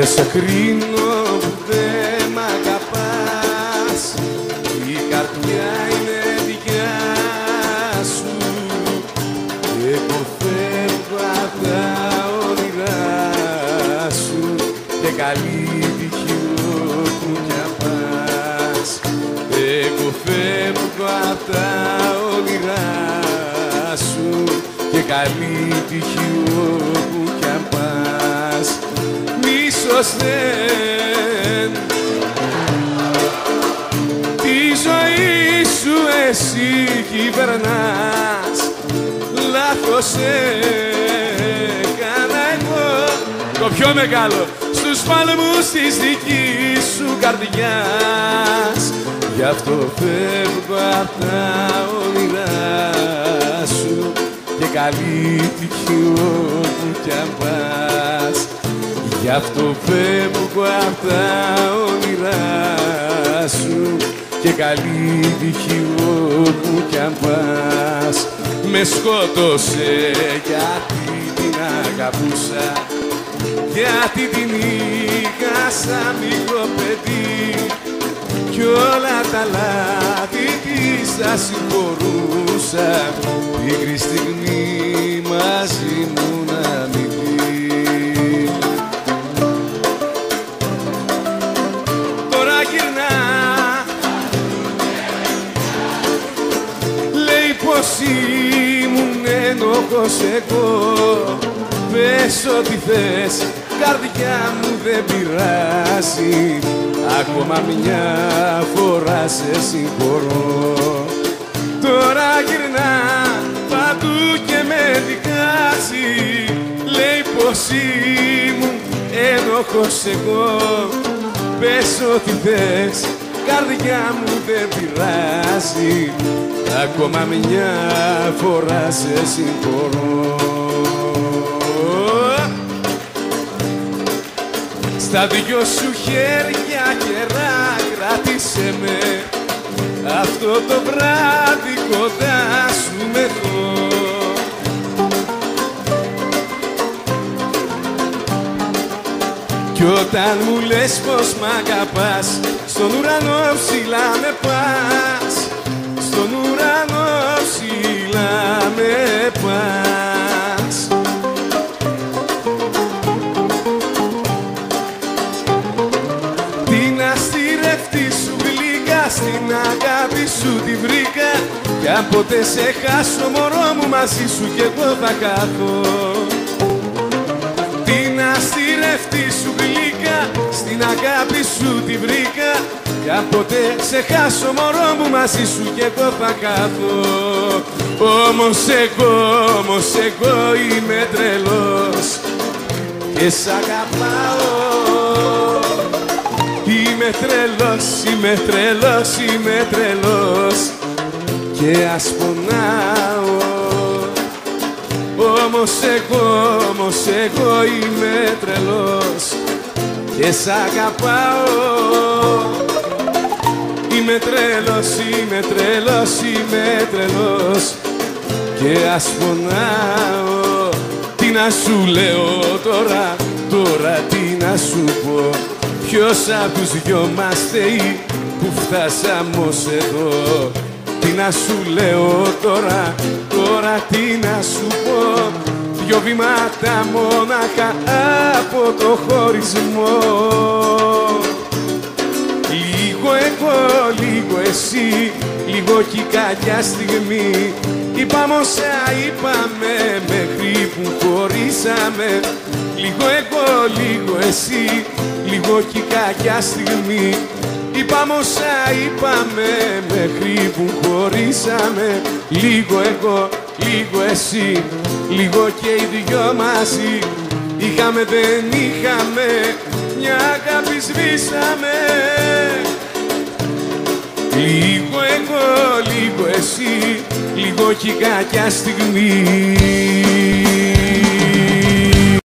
Δεν σε κρίνω που δεν μ' αγαπάς. Η καρδιά είναι δικιά σου. Εγώ φεύγω απ' τα όνειρά σου. Και καλή τύχη όπου κι αν πας. Εγώ φεύγω απ' τα όνειρά σου. Και καλή τύχη όπου κι αν πας Μίσος δεν Τη ζωή σου εσύ κυβερνάς. Λάθος έκανα εγώ. Το πιο μεγάλο Στους παλμούς της δικής σου καρδιάς. Γι' αυτό φεύγω απ' τα όνειρά σου. Και καλή τύχη όπου κι αν πας Γι' αυτό φεύγω απ' τα όνειρά σου και καλή τύχη όπου κι αν πας. Με σκότωσε γιατί την αγαπούσα γιατί την είχα σαν μικρό παιδί. Κι όλα τα λάθη της θα συγχωρούσα πικρή στιγμή ήμουν ένοχος εγώ. Πες ό,τι θες, καρδιά μου δεν πειράζει. Ακόμα μια φορά σε συγχωρώ. Τώρα γυρνά παντού και με δικάζει. Λέει πως ήμουν ένοχος εγώ. Πες ό,τι θες, καρδιά μου δεν πειράζει. Ακόμα μια φορά σε συγχωρώ. Στα δυο σου χέρια καιρά κράτησε με. Αυτό το βράδυ κοντά σου με έχω Κι όταν μου λες πως μ' αγαπάς Στον ουρανό ψηλά με πας. Στον ουρανό ψηλά με πας. Την αστηρευτή σου γλυκά Στην αγάπη σου τη βρήκα. Κι αν ποτέ σε χάσω μωρό μου μαζί σου κι εγώ θα κάθω. Την αστηρευτή σου γλυκά Στην αγάπη σου τη βρήκα Κι αν ποτέ σε χάσω μωρό μου μαζί σου κι εγώ θα κάθω. Όμως εγώ, όμως εγώ είμαι τρελός Και σ' αγαπάω. Είμαι τρελός, είμαι τρελός, είμαι τρελός Και ας πονάω. Όμως εγώ, όμως εγώ είμαι τρελός και σ' αγαπάω. Είμαι τρελός, είμαι τρελός, είμαι τρελός. Και ας πονάω Τι να σου λέω τώρα, τώρα τι να σου πω. Ποιος απ' τους δυο μας θεοί που φτάσαμε ως εδώ. Τι να σου λέω τώρα, τώρα τι να σου πω. Δυο βήματα μόναχα από το χωρισμό Λίγο εγώ, λίγο εσύ, λίγο κι κακιά στιγμή. Είπαμε όσα είπαμε μέχρι που χωρίσαμε. Λίγο εγώ, λίγο εσύ, λίγο κι κακιά στιγμή. Είπαμε όσα είπαμε μέχρι που χωρίσαμε. Λίγο εγώ, λίγο εσύ, λίγο και οι δυο μαζί Είχαμε δεν είχαμε, μια αγάπη σβήσαμε. Λίγο εγώ, λίγο εσύ, λίγο κι κακιά στιγμή